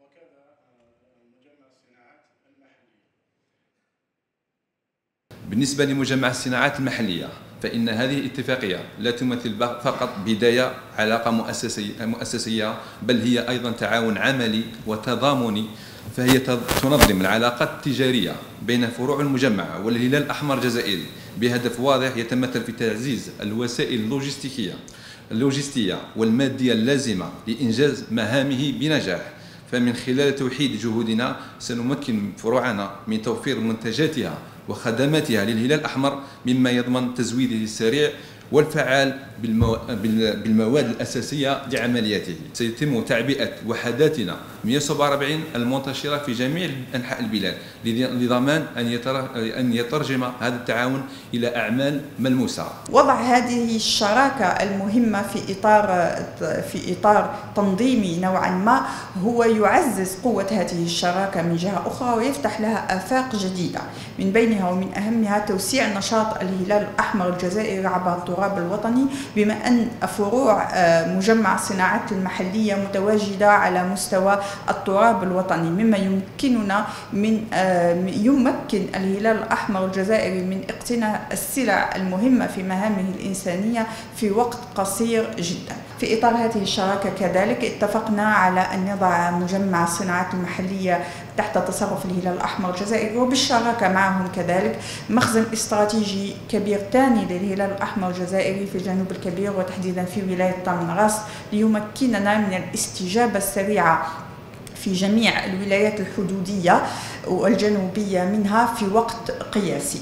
وكذا مجمع الصناعات المحلية. بالنسبة لمجمع الصناعات المحلية فإن هذه الاتفاقية لا تمثل فقط بداية علاقة مؤسسية, مؤسسية بل هي أيضا تعاون عملي وتضامني فهي تنظم العلاقات التجارية بين فروع المجمع والهلال الأحمر الجزائري بهدف واضح يتمثل في تعزيز الوسائل اللوجستيكية اللوجستية والمادية اللازمة لإنجاز مهامه بنجاح. فمن خلال توحيد جهودنا سنمكن فروعنا من توفير منتجاتها وخدماتها للهلال الأحمر مما يضمن تزويده السريع والفعال بالمواد الأساسية لعملياته. سيتم تعبئة وحداتنا 147 المنتشرة في جميع أنحاء البلاد لضمان أن يترجم هذا التعاون إلى أعمال ملموسة. وضع هذه الشراكة المهمة في إطار في إطار تنظيمي نوعا ما هو يعزز قوة هذه الشراكة من جهة أخرى ويفتح لها آفاق جديدة من بينها ومن أهمها توسيع نشاط الهلال الأحمر الجزائري عبر التراب الوطني بما أن فروع آه، مجمع الصناعات المحلية متواجدة على مستوى التراب الوطني. مما يمكننا من آه، يمكن الهلال الأحمر الجزائري من اقتناء السلع المهمة في مهامه الإنسانية في وقت قصير جدا. في إطار هذه الشراكة كذلك اتفقنا على أن نضع مجمع الصناعات المحلية تحت تصرف الهلال الأحمر الجزائري وبالشراكة معهم كذلك مخزن استراتيجي كبير ثاني للهلال الأحمر الجزائري. في الجنوب الكبير وتحديدا في ولاية طامنغاس ليمكننا من الاستجابة السريعة في جميع الولايات الحدودية والجنوبية منها في وقت قياسي.